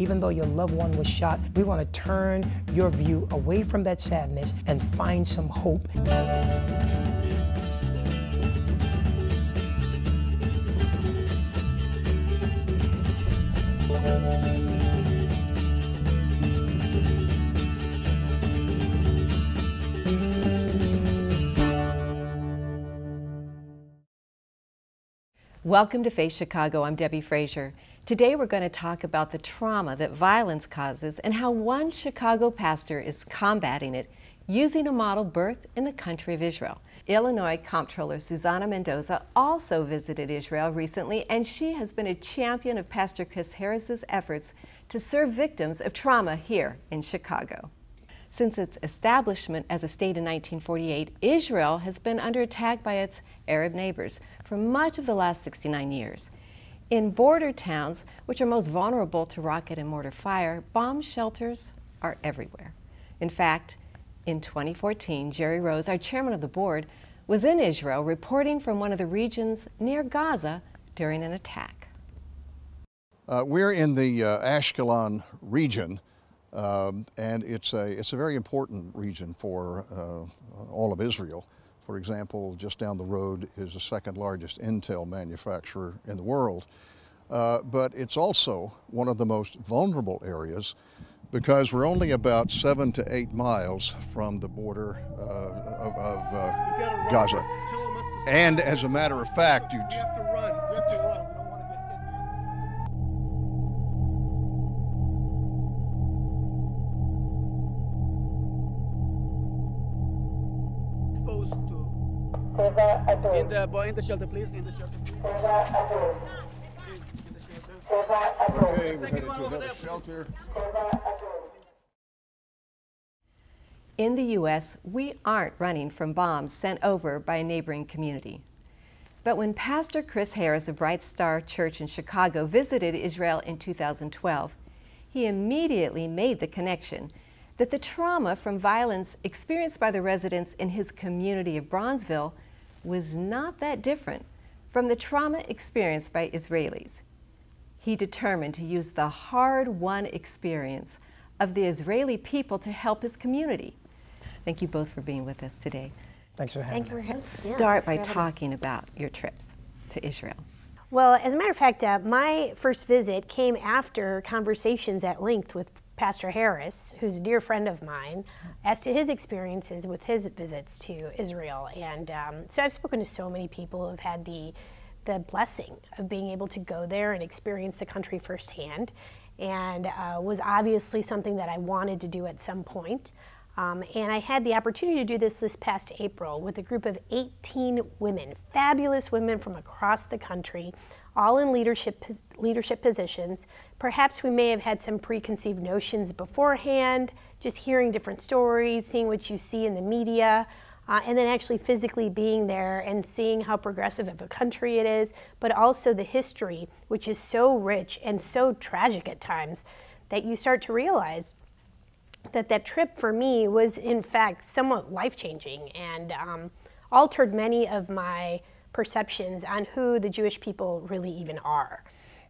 Even though your loved one was shot, we want to turn your view away from that sadness and find some hope. Welcome to Faith Chicago. I'm Debbie Frazier. Today we're going to talk about the trauma that violence causes and how one Chicago pastor is combating it using a model birth in the country of Israel. Illinois Comptroller Susana Mendoza also visited Israel recently, and she has been a champion of Pastor Chris Harris's efforts to serve victims of trauma here in Chicago. Since its establishment as a state in 1948, Israel has been under attack by its Arab neighbors for much of the last 69 years. In border towns, which are most vulnerable to rocket and mortar fire, bomb shelters are everywhere. In fact, in 2014, Jerry Rose, our chairman of the board, was in Israel reporting from one of the regions near Gaza during an attack. Uh, we're in the uh, Ashkelon region, um, and it's a, it's a very important region for uh, all of Israel. For example, just down the road is the second largest Intel manufacturer in the world. Uh, but it's also one of the most vulnerable areas because we're only about seven to eight miles from the border uh, of, of uh, Gaza. And as a matter of fact, you. exposed In the boy, in the shelter, please. In the shelter, please. Please, in the. Okay, we're headed to another shelter. In the U.S., we aren't running from bombs sent over by a neighboring community. But when Pastor Chris Harris of Bright Star Church in Chicago visited Israel in 2012, he immediately made the connection that the trauma from violence experienced by the residents in his community of Bronzeville was not that different from the trauma experienced by Israelis. He determined to use the hard won experience of the Israeli people to help his community. Thank you both for being with us today. Thanks for having Thank you us. for having Let's us. start by thanks for having us. talking about your trips to Israel. Well, as a matter of fact, uh, my first visit came after conversations at length with Pastor Harris, who's a dear friend of mine, as to his experiences with his visits to Israel. And um, so I've spoken to so many people who have had the the blessing of being able to go there and experience the country firsthand, and uh, was obviously something that I wanted to do at some point. Um, and I had the opportunity to do this this past April with a group of 18 women, fabulous women from across the country, all in leadership leadership positions. Perhaps we may have had some preconceived notions beforehand, just hearing different stories, seeing what you see in the media, uh, and then actually physically being there and seeing how progressive of a country it is, but also the history, which is so rich and so tragic at times that you start to realize that that trip for me was in fact somewhat life changing and um, altered many of my perceptions on who the Jewish people really even are.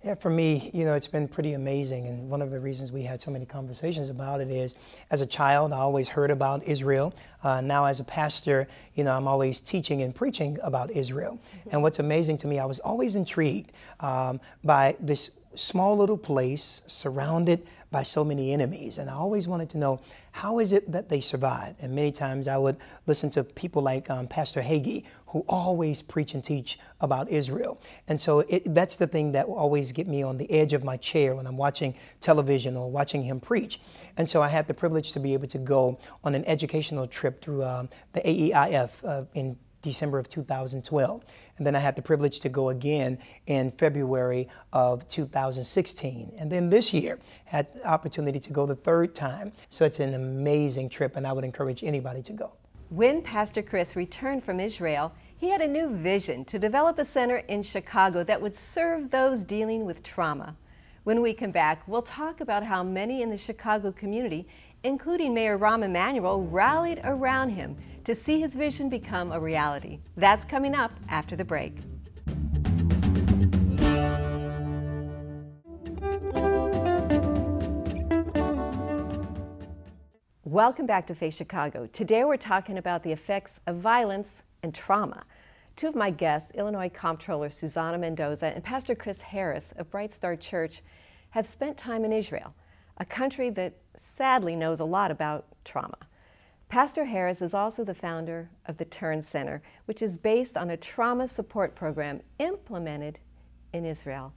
Yeah, for me, you know, it's been pretty amazing. And one of the reasons we had so many conversations about it is as a child, I always heard about Israel. Uh, now, as a pastor, you know, I'm always teaching and preaching about Israel. And what's amazing to me, I was always intrigued um, by this small little place surrounded by so many enemies. And I always wanted to know how is it that they survive? And many times I would listen to people like um, Pastor Hagee, who always preach and teach about Israel. And so it, that's the thing that will always get me on the edge of my chair when I'm watching television or watching him preach. And so I had the privilege to be able to go on an educational trip through um, the AEIF uh, in December of 2012. And then I had the privilege to go again in February of 2016. And then this year, had the opportunity to go the third time. So it's an amazing trip, and I would encourage anybody to go. When Pastor Chris returned from Israel, he had a new vision to develop a center in Chicago that would serve those dealing with trauma. When we come back, we'll talk about how many in the Chicago community, including Mayor Rahm Emanuel, rallied around him to see his vision become a reality. That's coming up after the break. Welcome back to Faith Chicago. Today we're talking about the effects of violence and trauma. Two of my guests, Illinois Comptroller Susana Mendoza and Pastor Chris Harris of Bright Star Church, have spent time in Israel, a country that sadly knows a lot about trauma. Pastor Harris is also the founder of the Turn Center, which is based on a trauma support program implemented in Israel.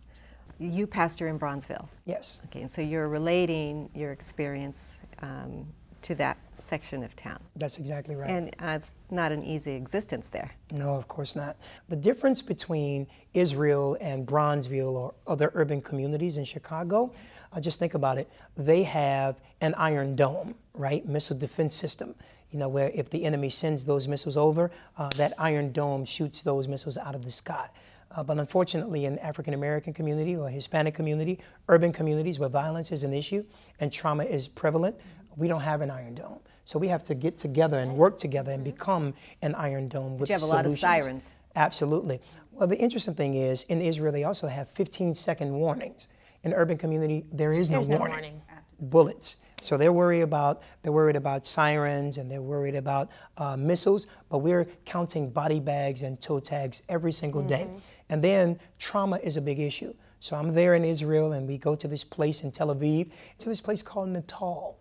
You pastor in Bronzeville. Yes. Okay, and so you're relating your experience um, to that section of town. That's exactly right. And uh, it's not an easy existence there. No, of course not. The difference between Israel and Bronzeville or other urban communities in Chicago, uh, just think about it. They have an iron dome, right? Missile defense system. You know, where if the enemy sends those missiles over, uh, that iron dome shoots those missiles out of the sky. Uh, but unfortunately, in African American community or Hispanic community, urban communities where violence is an issue and trauma is prevalent, we don't have an iron dome. So we have to get together and work together and become an iron dome with you have solutions. a lot of sirens. Absolutely. Well, the interesting thing is in Israel they also have 15 second warnings. In urban community, there is no no warning. warning. Bullets. So they're worried about they're worried about sirens and they're worried about uh, missiles, but we're counting body bags and toe tags every single day. And then trauma is a big issue. So I'm there in Israel and we go to this place in Tel Aviv, to this place called Natal.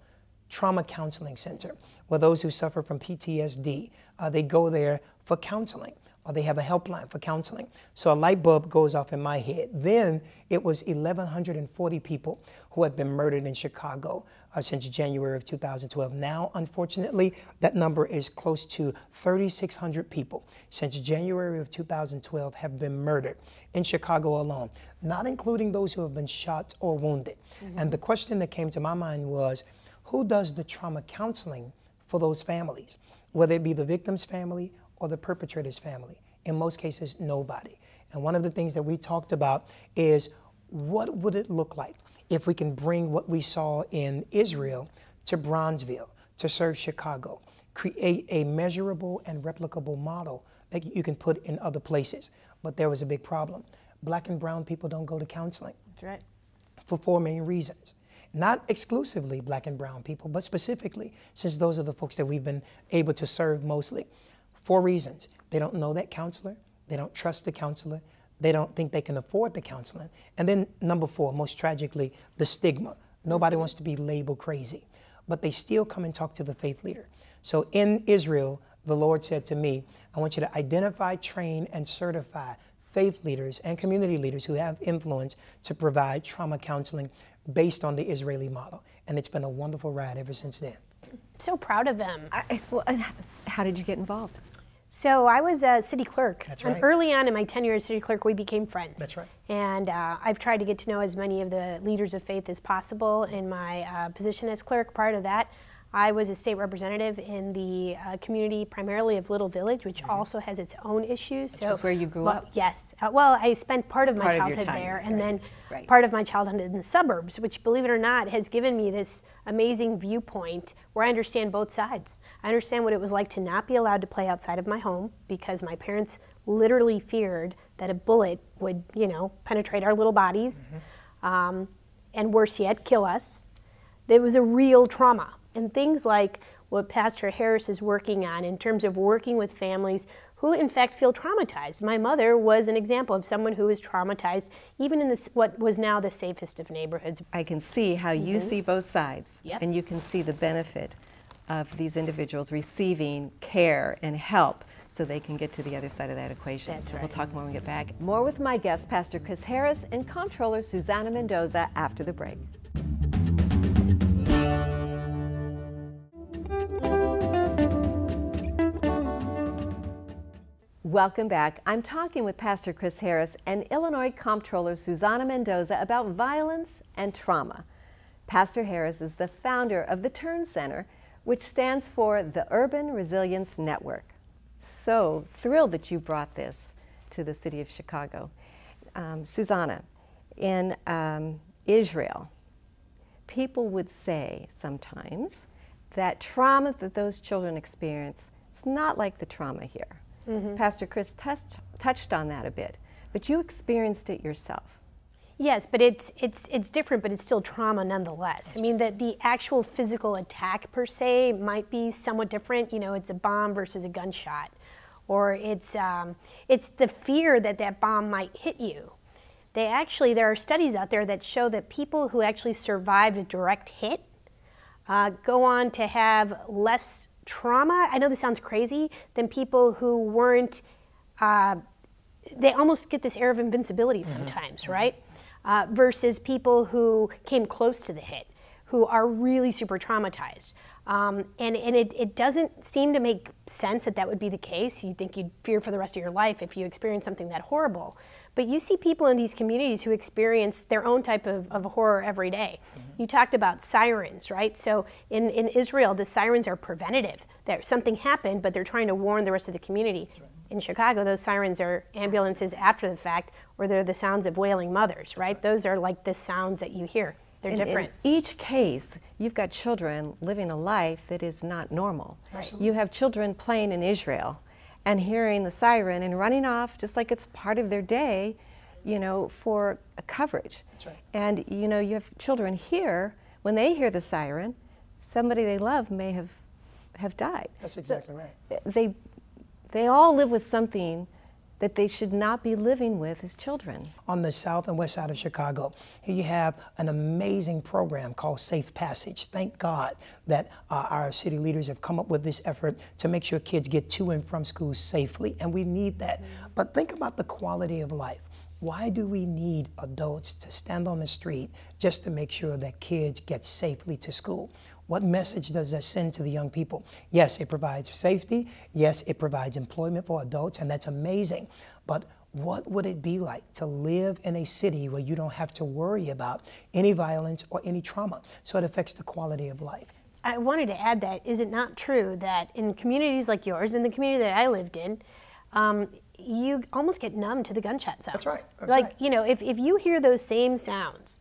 Trauma Counseling Center, where those who suffer from PTSD, uh, they go there for counseling, or they have a helpline for counseling. So a light bulb goes off in my head. Then it was 1,140 people who had been murdered in Chicago uh, since January of 2012. Now, unfortunately, that number is close to 3,600 people since January of 2012 have been murdered in Chicago alone, not including those who have been shot or wounded. And the question that came to my mind was, who does the trauma counseling for those families, whether it be the victim's family or the perpetrator's family? In most cases, nobody. And one of the things that we talked about is what would it look like if we can bring what we saw in Israel to Bronzeville, to serve Chicago, create a measurable and replicable model that you can put in other places. But there was a big problem. Black and brown people don't go to counseling That's right. for four main reasons. Not exclusively black and brown people, but specifically, since those are the folks that we've been able to serve mostly. for reasons. They don't know that counselor, they don't trust the counselor, they don't think they can afford the counseling. And then, number four, most tragically, the stigma. Nobody wants to be labeled crazy, but they still come and talk to the faith leader. So in Israel, the Lord said to me, I want you to identify, train, and certify faith leaders and community leaders who have influence to provide trauma counseling based on the Israeli model. And it's been a wonderful ride ever since then. So proud of them. I, well, how did you get involved? So I was a city clerk. That's and early on in my tenure as city clerk, we became friends. That's right. And uh, I've tried to get to know as many of the leaders of faith as possible in my uh, position as clerk. Part of that, I was a state representative in the uh, community, primarily of Little Village, which also has its own issues. so, is where you grew well, up? Yes. Uh, well, I spent part of my Part of childhood time, there, and right, then right. part of my childhood in the suburbs, which, believe it or not, has given me this amazing viewpoint where I understand both sides. I understand what it was like to not be allowed to play outside of my home because my parents literally feared that a bullet would, you know, penetrate our little bodies, um, and worse yet, kill us. It was a real trauma. And things like what Pastor Harris is working on in terms of working with families who, in fact, feel traumatized. My mother was an example of someone who was traumatized, even in this, what was now the safest of neighborhoods. I can see how you mm-hmm. see both sides, Yep. and you can see the benefit of these individuals receiving care and help so they can get to the other side of that equation. That's so we'll talk more when we get back. More with my guest, Pastor Chris Harris and Comptroller Susana Mendoza after the break. Welcome back. I'm talking with Pastor Chris Harris and Illinois Comptroller Susana Mendoza about violence and trauma. Pastor Harris is the founder of the Turn Center, which stands for the Urban Resilience Network. So thrilled that you brought this to the city of Chicago. Um, Susana, in um, Israel, people would say sometimes that trauma that those children experience is not like the trauma here. Pastor Chris touched, touched on that a bit, but you experienced it yourself. Yes, but it's it's it's different, but it's still trauma nonetheless. I mean, that the actual physical attack per se might be somewhat different. You know, it's a bomb versus a gunshot, or it's um, it's the fear that that bomb might hit you. They actually there are studies out there that show that people who actually survived a direct hit uh, go on to have less trauma. I know this sounds crazy than people who weren't. Uh, they almost get this air of invincibility mm-hmm. sometimes, mm-hmm. right? Uh, versus people who came close to the hit, who are really super traumatized. Um, and and it, it doesn't seem to make sense that that would be the case. You think you'd fear for the rest of your life if you experience something that horrible. But you see people in these communities who experience their own type of, of horror every day. Mm-hmm. You talked about sirens, right? So in, in Israel, the sirens are preventative. That something happened, but they're trying to warn the rest of the community. Right. In Chicago, those sirens are ambulances after the fact, or they're the sounds of wailing mothers, right? right. Those are like the sounds that you hear. They're in, different. In each case, you've got children living a life that is not normal. Right. You have children playing in Israel and hearing the siren and running off just like it's part of their day, you know, for coverage. That's right. And you know, you have children here when they hear the siren, somebody they love may have have died. That's exactly so right. They they all live with something that they should not be living with as children. On the south and west side of Chicago, here you have an amazing program called Safe Passage. Thank God that uh, our city leaders have come up with this effort to make sure kids get to and from school safely, and we need that. Mm-hmm. But think about the quality of life. Why do we need adults to stand on the street just to make sure that kids get safely to school? What message does that send to the young people? Yes, it provides safety. Yes, it provides employment for adults, and that's amazing. But what would it be like to live in a city where you don't have to worry about any violence or any trauma? So it affects the quality of life. I wanted to add that is it not true that in communities like yours, in the community that I lived in, um, you almost get numb to the gunshot sounds. That's right. That's like, right. you know, if, if you hear those same sounds,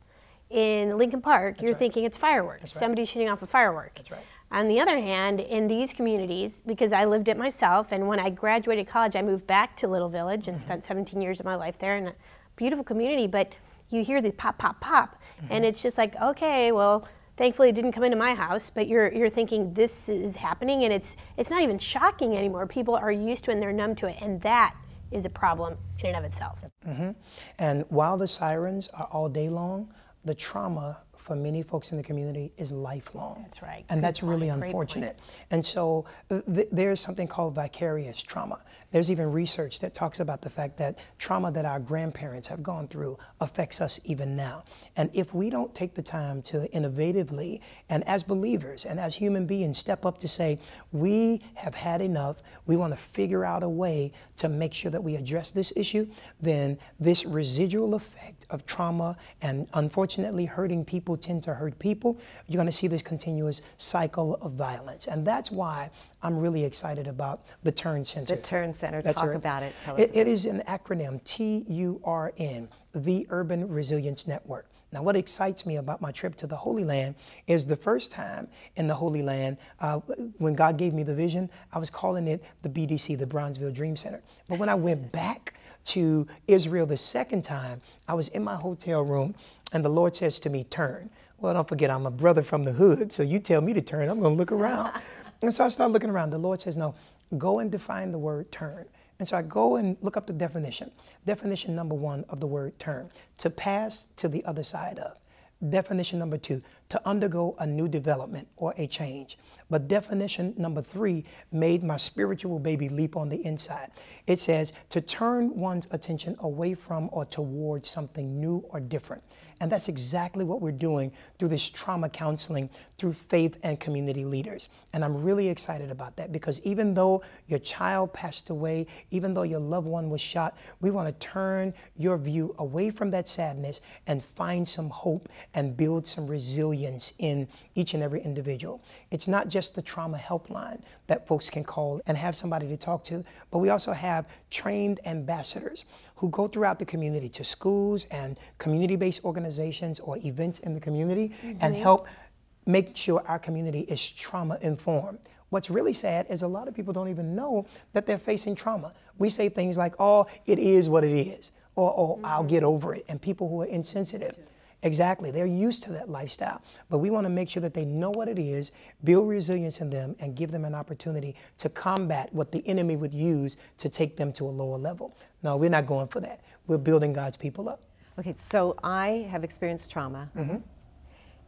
in Lincoln Park, That's you're right. thinking it's fireworks. That's Somebody shooting off a firework. That's right. On the other hand, in these communities, because I lived it myself, and when I graduated college, I moved back to Little Village and mm-hmm. spent 17 years of my life there in a beautiful community. But you hear the pop, pop, pop, mm-hmm. and it's just like, okay, well, thankfully it didn't come into my house. But you're you're thinking this is happening, and it's it's not even shocking anymore. People are used to it and they're numb to it, and that is a problem in and of itself. Mm-hmm. And while the sirens are all day long, the trauma for many folks in the community is lifelong. That's right. And Good that's point. really unfortunate. And so uh, th- there's something called vicarious trauma. There's even research that talks about the fact that trauma that our grandparents have gone through affects us even now. And if we don't take the time to innovatively and as believers and as human beings step up to say, we have had enough, we want to figure out a way to make sure that we address this issue, then this residual effect of trauma and unfortunately hurting people tend to hurt people, you're going to see this continuous cycle of violence. And that's why I'm really excited about the Turn Center. The Turn Center, that's talk right. about it. Tell us it, it is an acronym, T U R N, the Urban Resilience Network. Now, what excites me about my trip to the Holy Land is the first time in the Holy Land, uh, when God gave me the vision, I was calling it the BDC, the Bronzeville Dream Center. But when I went back to Israel the second time, I was in my hotel room and the Lord says to me, Turn. Well, don't forget, I'm a brother from the hood, so you tell me to turn, I'm going to look around. and so I start looking around. The Lord says, No, go and define the word turn. And so I go and look up the definition. Definition number one of the word turn to pass to the other side of. Definition number two, to undergo a new development or a change. But definition number three made my spiritual baby leap on the inside. It says to turn one's attention away from or towards something new or different. And that's exactly what we're doing through this trauma counseling through faith and community leaders. And I'm really excited about that because even though your child passed away, even though your loved one was shot, we want to turn your view away from that sadness and find some hope and build some resilience in each and every individual. It's not just the trauma helpline that folks can call and have somebody to talk to, but we also have trained ambassadors who go throughout the community to schools and community based organizations or events in the community mm-hmm. and help make sure our community is trauma informed. What's really sad is a lot of people don't even know that they're facing trauma. We say things like, oh, it is what it is. or, or mm-hmm. I'll get over it, and people who are insensitive. Exactly. They're used to that lifestyle. But we want to make sure that they know what it is, build resilience in them, and give them an opportunity to combat what the enemy would use to take them to a lower level. No, we're not going for that. We're building God's people up. Okay, so I have experienced trauma, mm-hmm.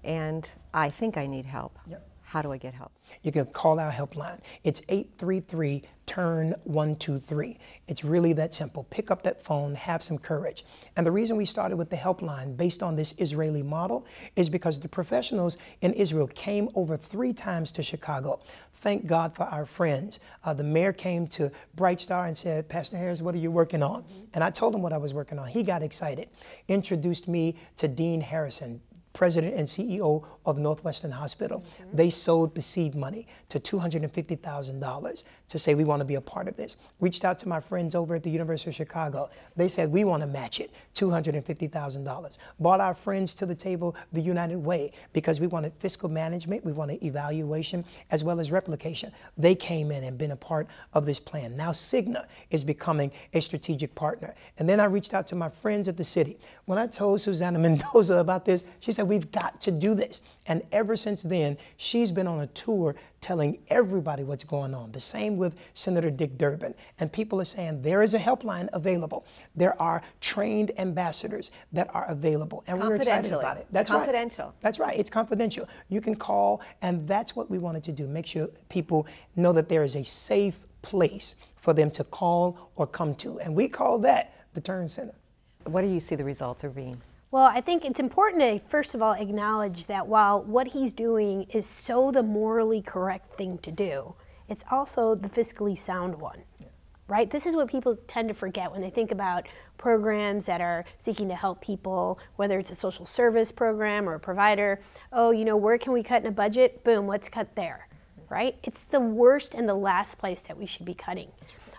and I think I need help. Yep. How do I get help? You can call our helpline. It's 833 turn 123. It's really that simple. Pick up that phone, have some courage. And the reason we started with the helpline based on this Israeli model is because the professionals in Israel came over three times to Chicago. Thank God for our friends. Uh, the mayor came to Bright Star and said, Pastor Harris, what are you working on? And I told him what I was working on. He got excited, introduced me to Dean Harrison president and CEO of Northwestern Hospital. Mm-hmm. They sold the seed money to $250,000 to say we want to be a part of this. Reached out to my friends over at the University of Chicago. They said we want to match it, $250,000. Brought our friends to the table the United Way because we wanted fiscal management, we wanted evaluation as well as replication. They came in and been a part of this plan. Now Cigna is becoming a strategic partner. And then I reached out to my friends at the city. When I told Susana Mendoza about this, she said, We've got to do this. And ever since then, she's been on a tour telling everybody what's going on. The same with Senator Dick Durbin. And people are saying there is a helpline available. There are trained ambassadors that are available. And we're excited about it. That's confidential. Right. That's right. It's confidential. You can call, and that's what we wanted to do. Make sure people know that there is a safe place for them to call or come to. And we call that the Turn Center. What do you see the results are being? Well, I think it's important to, first of all, acknowledge that while what he's doing is so the morally correct thing to do, it's also the fiscally sound one. Yeah. Right? This is what people tend to forget when they think about programs that are seeking to help people, whether it's a social service program or a provider. Oh, you know, where can we cut in a budget? Boom, let's cut there. Right? It's the worst and the last place that we should be cutting.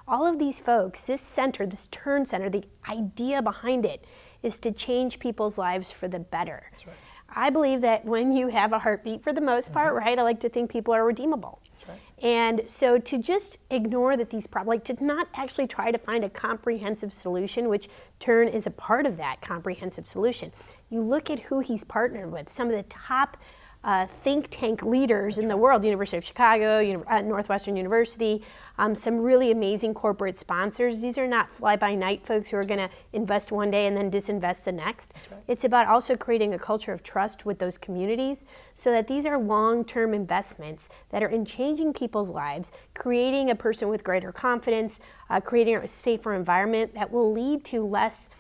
All of these folks, this center, this turn center, the idea behind it is to change people's lives for the better. Right. I believe that when you have a heartbeat, for the most part, mm-hmm. right, I like to think people are redeemable. Right. And so to just ignore that these problems, like to not actually try to find a comprehensive solution, which Turn is a part of that comprehensive solution. You look at who he's partnered with, some of the top uh, think tank leaders in the world, University of Chicago, uh, Northwestern University, um, some really amazing corporate sponsors. These are not fly-by-night folks who are going to invest one day and then disinvest the next. Right. It's about also creating a culture of trust with those communities so that these are long-term investments that are in changing people's lives, creating a person with greater confidence, uh, creating a safer environment that will lead to less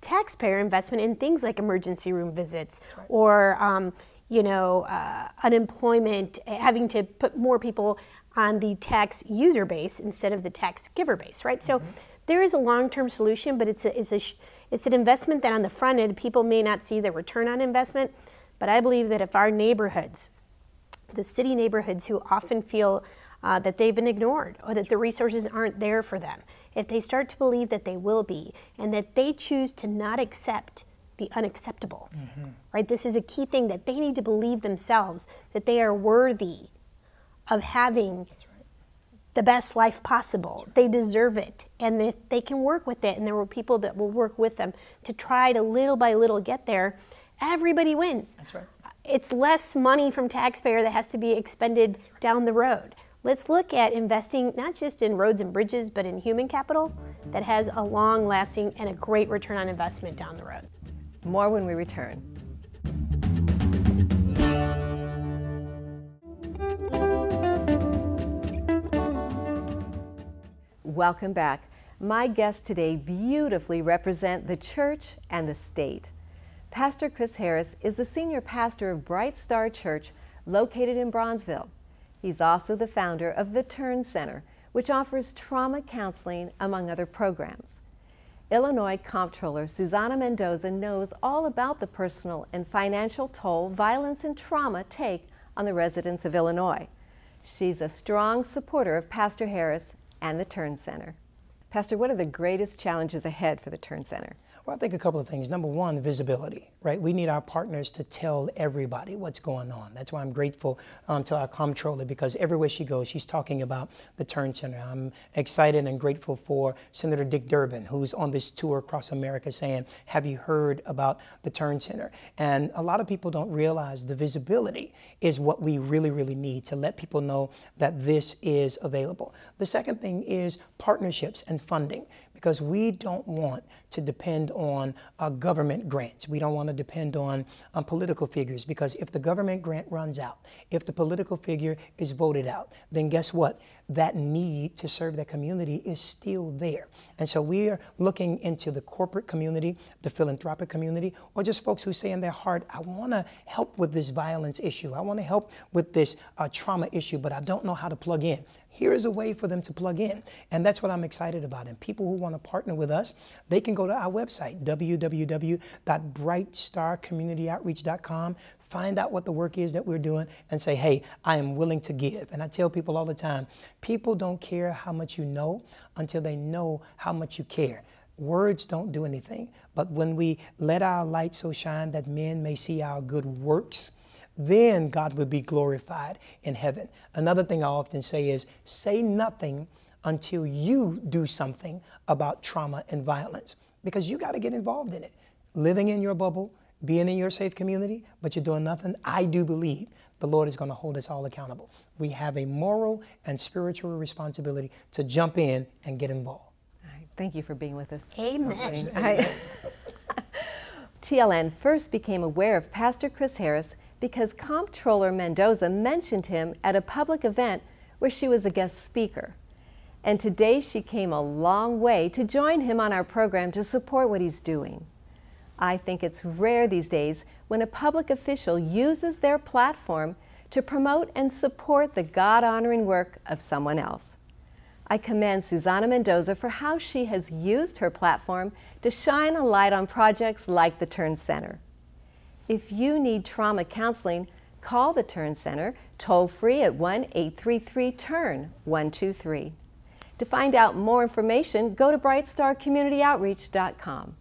taxpayer investment in things like emergency room visits right. or um, you know, uh, unemployment, having to put more people on the tax user base instead of the tax giver base, right? Mm-hmm. So there is a long-term solution, but it's a, it's a it's an investment that on the front end people may not see the return on investment. But I believe that if our neighborhoods, the city neighborhoods who often feel uh, that they've been ignored or that the resources aren't there for them, if they start to believe that they will be and that they choose to not accept the unacceptable. Mm-hmm. Right? This is a key thing that they need to believe themselves that they are worthy of having the best life possible. They deserve it and that they can work with it and there will people that will work with them to try to little by little get there. Everybody wins. That's right. It's less money from taxpayer that has to be expended down the road. Let's look at investing not just in roads and bridges, but in human capital that has a long lasting and a great return on investment down the road. More when we return. Welcome back. My guests today beautifully represent the church and the state. Pastor Chris Harris is the senior pastor of Bright Star Church located in Bronzeville. He's also the founder of the Turn Center, which offers trauma counseling among other programs. Illinois Comptroller Susana Mendoza knows all about the personal and financial toll violence and trauma take on the residents of Illinois. She's a strong supporter of Pastor Harris and the Turn Center. Pastor, what are the greatest challenges ahead for the Turn Center? Well, I think a couple of things. Number one, visibility. right? We need our partners to tell everybody what's going on. That's why I'm grateful um, to our comptroller because everywhere she goes, she's talking about the Turn Center. I'm excited and grateful for Senator Dick Durbin, who's on this tour across America saying, Have you heard about the Turn Center? And a lot of people don't realize the visibility is what we really, really need to let people know that this is available. The second thing is partnerships and funding because we don't want to depend on uh, government grants. We don't want to depend on um, political figures because if the government grant runs out, if the political figure is voted out, then guess what? That need to serve that community is still there. And so we are looking into the corporate community, the philanthropic community, or just folks who say in their heart, I want to help with this violence issue. I want to help with this uh, trauma issue, but I don't know how to plug in. Here is a way for them to plug in. And that's what I'm excited about. And people who want to partner with us, they can go to our website, www.brightstarcommunityoutreach.com, find out what the work is that we're doing, and say, hey, I am willing to give. And I tell people all the time people don't care how much you know until they know how much you care. Words don't do anything. But when we let our light so shine that men may see our good works, then God will be glorified in heaven. Another thing I often say is say nothing until you do something about trauma and violence because you got to get involved in it. Living in your bubble, being in your safe community, but you're doing nothing, I do believe the Lord is going to hold us all accountable. We have a moral and spiritual responsibility to jump in and get involved. Thank you for being with us. Amen. I, TLN first became aware of Pastor Chris Harris because Comptroller Mendoza mentioned him at a public event where she was a guest speaker. And today she came a long way to join him on our program to support what he's doing. I think it's rare these days when a public official uses their platform to promote and support the God honoring work of someone else. I commend Susana Mendoza for how she has used her platform to shine a light on projects like the Turn Center. If you need trauma counseling, call the Turn Center toll free at 1 833 TURN 123. To find out more information, go to brightstarcommunityoutreach.com.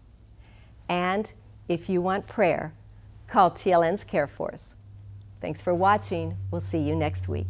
And if you want prayer, call TLN's Care Force. Thanks for watching. We'll see you next week.